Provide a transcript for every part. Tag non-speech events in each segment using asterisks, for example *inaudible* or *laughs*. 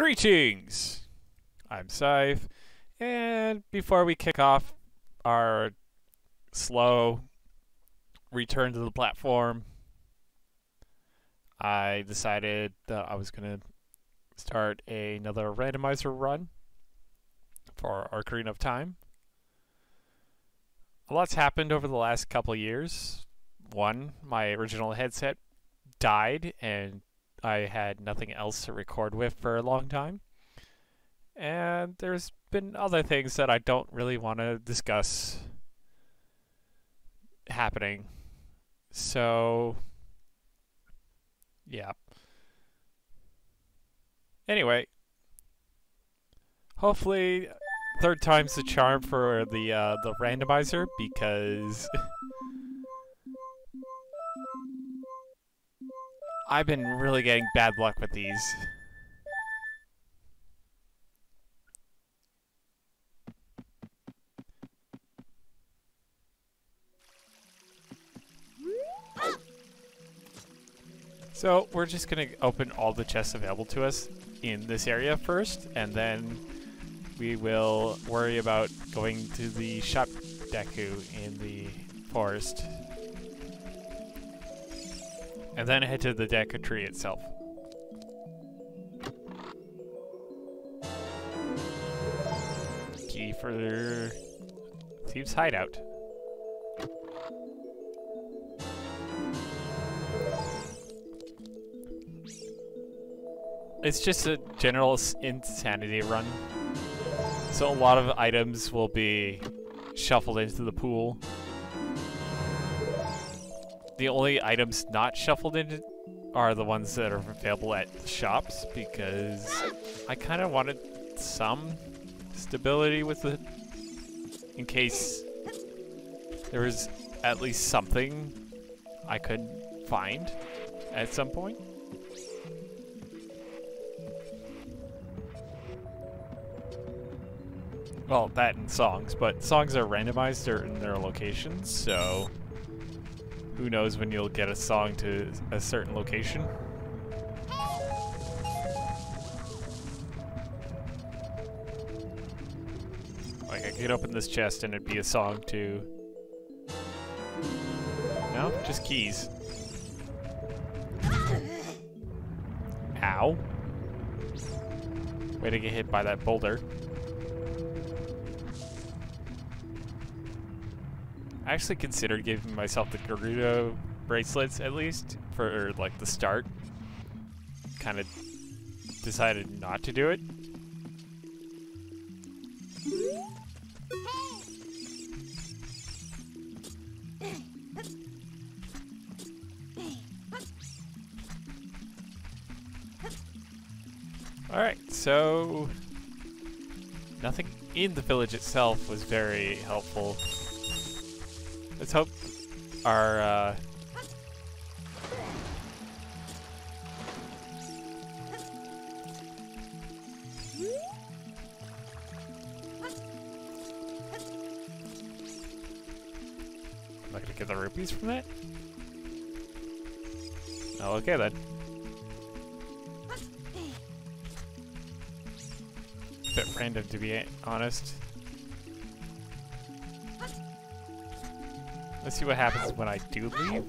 Greetings! I'm Scythe, and before we kick off our slow return to the platform, I decided that I was going to start another randomizer run for Ocarina of Time. A lot's happened over the last couple years. One, my original headset died and I had nothing else to record with for a long time. And there's been other things that I don't really want to discuss happening. So, yeah. Anyway, hopefully third time's the charm for the uh, the randomizer because *laughs* I've been really getting bad luck with these. So we're just going to open all the chests available to us in this area first, and then we will worry about going to the shop Deku in the forest. And then head to the Deku tree itself. Key for Thieves' Hideout. It's just a general insanity run. So a lot of items will be shuffled into the pool. The only items not shuffled in are the ones that are available at shops because I kind of wanted some stability with it in case there was at least something I could find at some point. Well, that and songs, but songs are randomized in their locations, so who knows when you'll get a song to a certain location. Like, I could open this chest and it'd be a song to... No? Just keys. Ow. Way to get hit by that boulder. I actually considered giving myself the Gerudo bracelets at least for like the start. Kind of decided not to do it. Alright, so nothing in the village itself was very helpful. Let's hope our uh, I'm not gonna get the rupees from that? Oh, okay then. Bit random to be honest. See what happens when I do leave.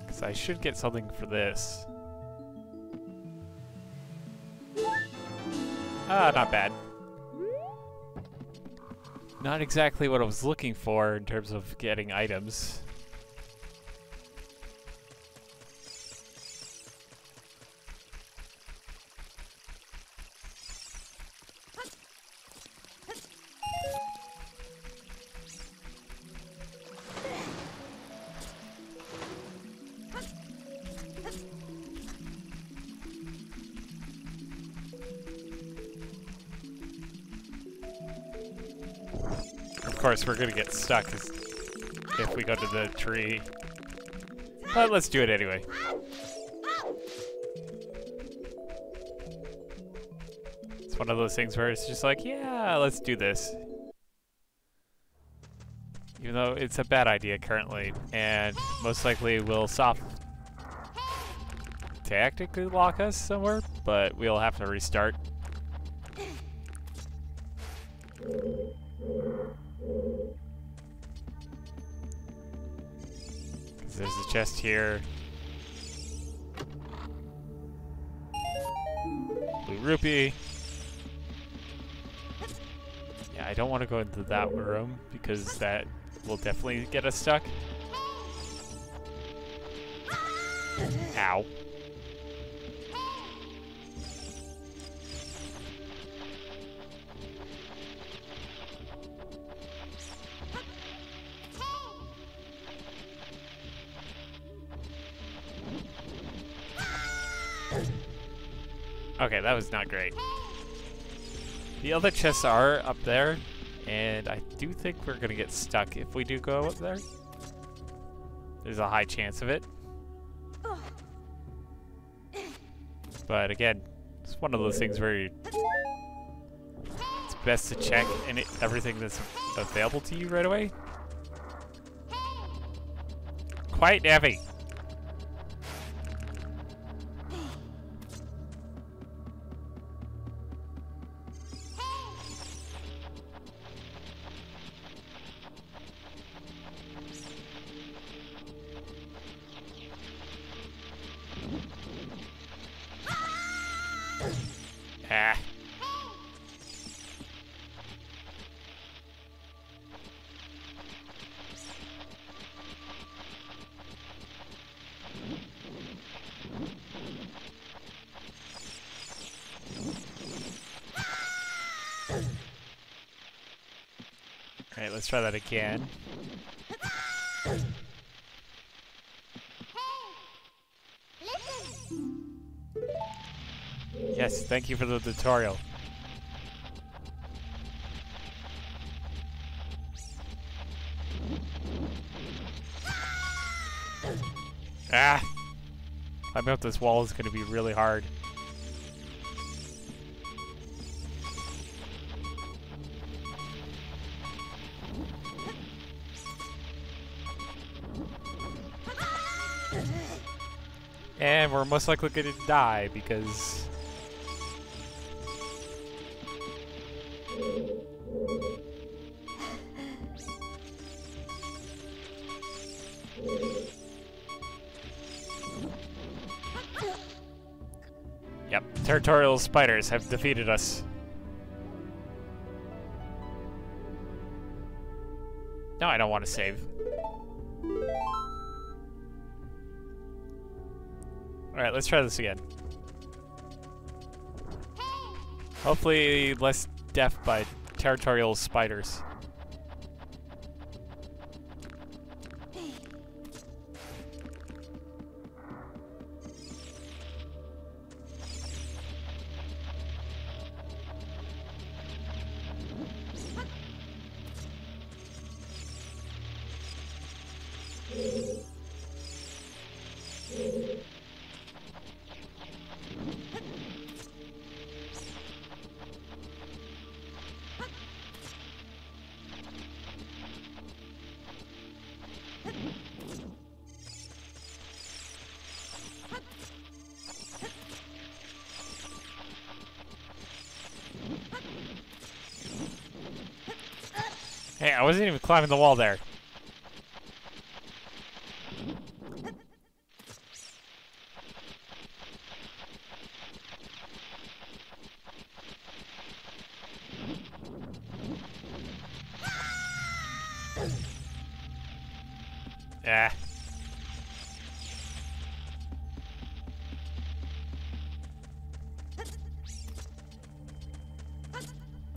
Because I should get something for this. Ah, not bad. Not exactly what I was looking for in terms of getting items. We're gonna get stuck if we go to the tree. But let's do it anyway. It's one of those things where it's just like, yeah, let's do this. Even though it's a bad idea currently, and most likely will soft tactically lock us somewhere, but we'll have to restart. There's a chest here. Blue rupee. Yeah, I don't want to go into that room because that will definitely get us stuck. Ow. Okay, that was not great. The other chests are up there, and I do think we're gonna get stuck if we do go up there. There's a high chance of it. But again, it's one of those things where you, it's best to check and everything that's available to you right away. Quiet, Navi. Let's try that again. Yes, thank you for the tutorial. Ah! I up this wall is going to be really hard. And we're most likely going to die because Yep, territorial spiders have defeated us. No, I don't want to save. Let's try this again. Hopefully less death by territorial spiders. Hey, I wasn't even climbing the wall there. Yeah.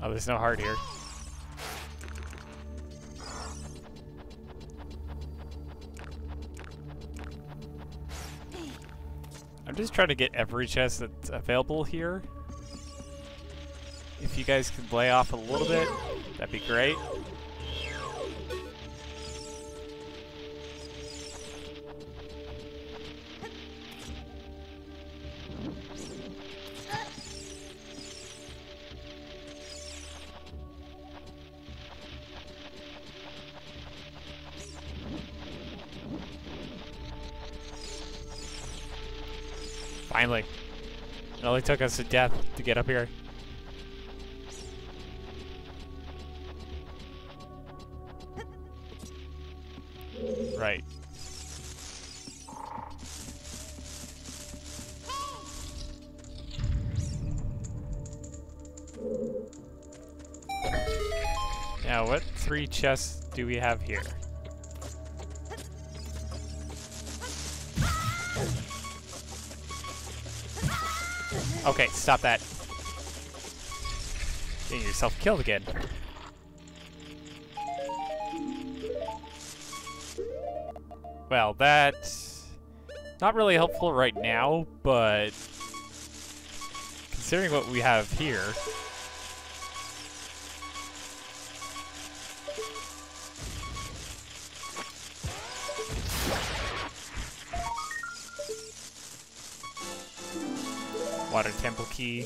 Oh, there's no heart here. Just trying to get every chest that's available here. If you guys could lay off a little bit, that'd be great. Finally. It only took us to death to get up here. Right. Now, what three chests do we have here? Okay, stop that. Getting yourself killed again. Well, that's not really helpful right now, but considering what we have here, Water Temple Key.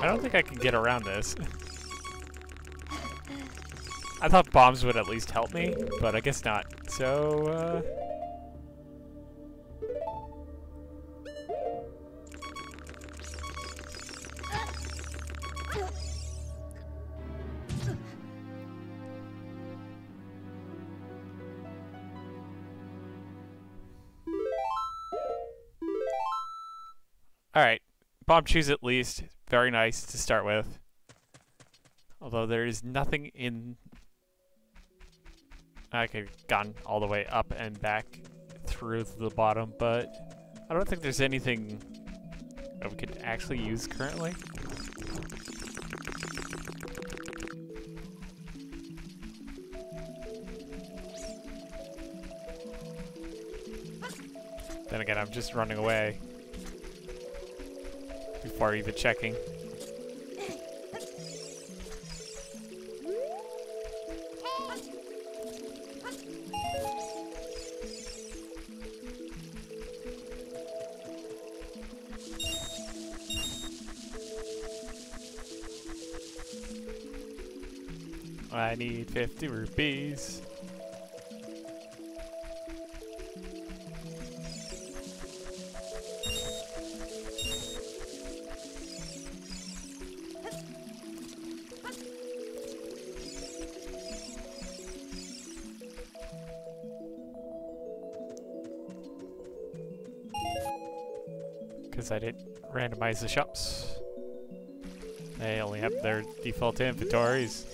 I don't think I can get around this. I thought bombs would at least help me, but I guess not. So, uh... Alright. Bombchus at least. Very nice to start with. Although there is nothing in... I could have gone all the way up and back through the bottom, but I don't think there's anything that we could actually use currently. Then again, I'm just running away before even checking. I need 50 rupees. Because I didn't randomize the shops. They only have their default inventories.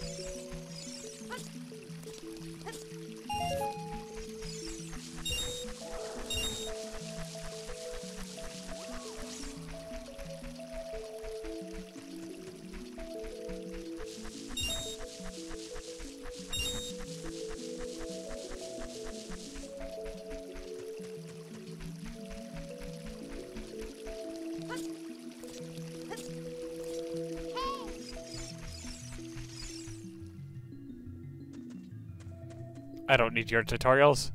I don't need your tutorials.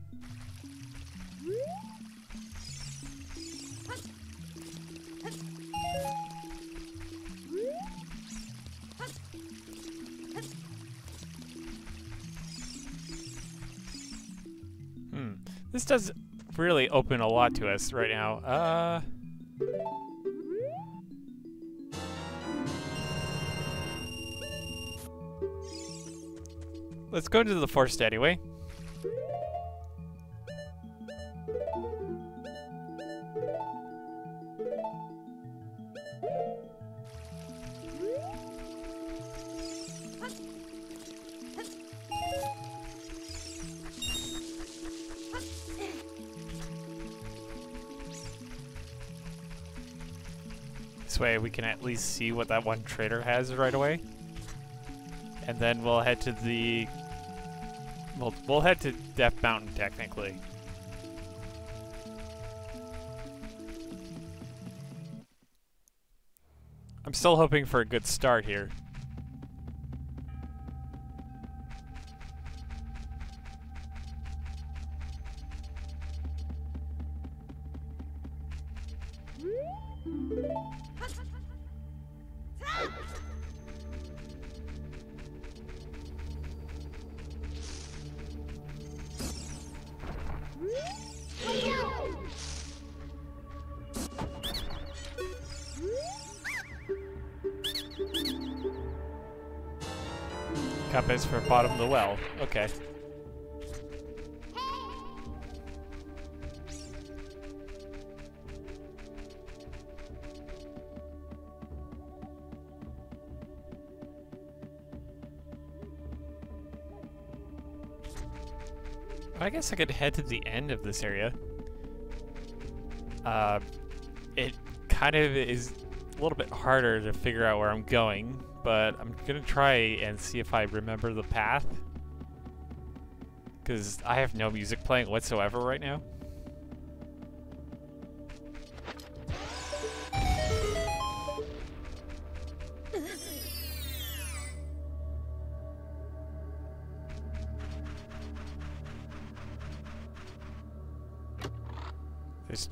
Hmm. This does really open a lot to us right now. Uh... let's go into the forest anyway. Way we can at least see what that one trader has right away. And then we'll head to the... We'll, we'll head to Death Mountain, technically. I'm still hoping for a good start here. Compass for bottom of the well. Okay. I guess I could head to the end of this area. Uh, it kind of is a little bit harder to figure out where I'm going, but I'm gonna try and see if I remember the path. Because I have no music playing whatsoever right now.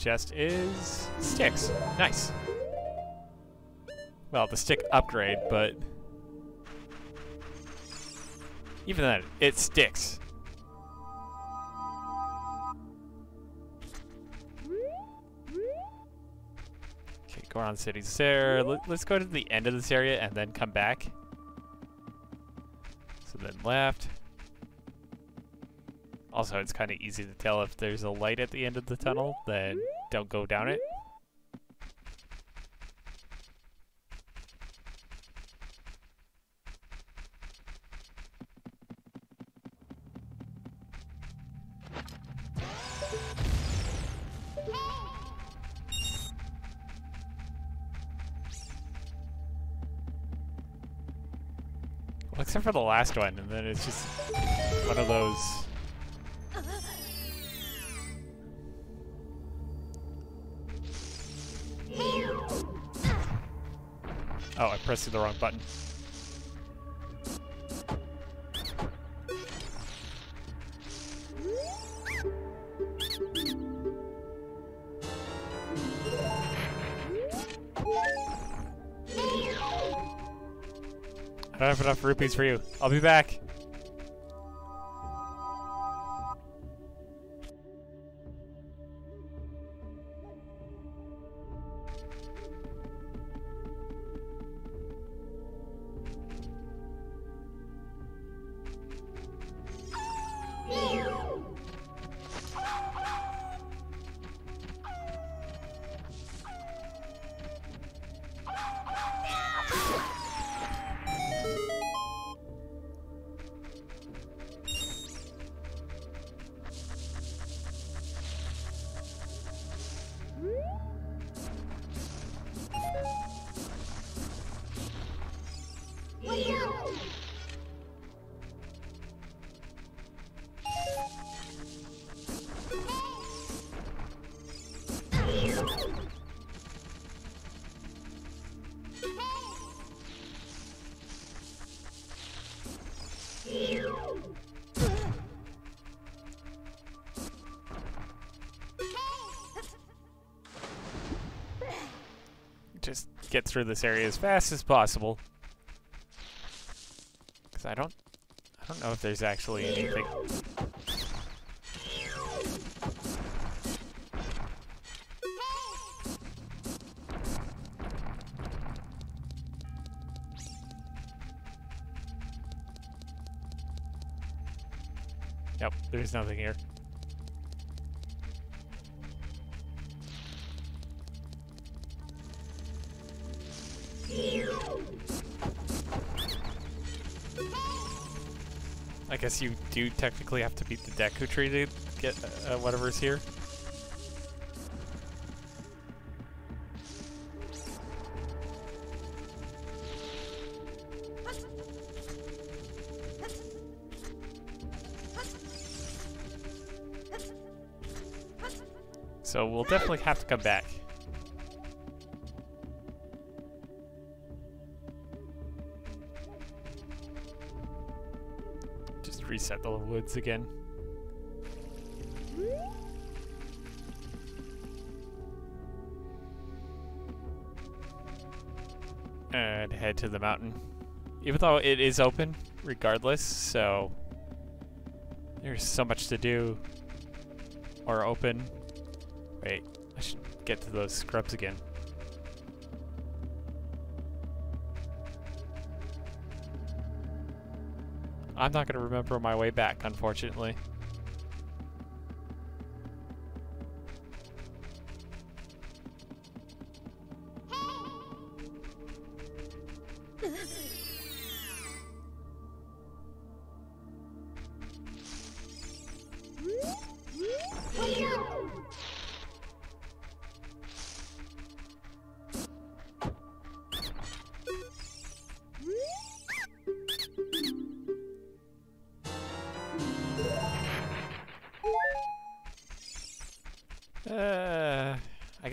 Chest is sticks. Nice. Well, the stick upgrade, but even then, it sticks. Okay, go around City Stair. Let, let's go to the end of this area and then come back. So then left. Also, it's kind of easy to tell if there's a light at the end of the tunnel, then don't go down it. Except for the last one, and then it's just one of those Pressed the wrong button. I don't have enough rupees for you. I'll be back. Get through this area as fast as possible. Cause I don't I don't know if there's actually anything Yep, there's nothing here. You do technically have to beat the Deku tree to get uh, whatever's here. So we'll definitely have to come back. Reset the woods again. And head to the mountain. Even though it is open, regardless, so there's so much to do or open Wait, I should get to those scrubs again. I'm not going to remember my way back, unfortunately. *laughs*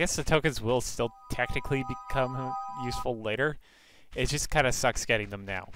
guess the tokens will still technically become useful later. It just kind of sucks getting them now.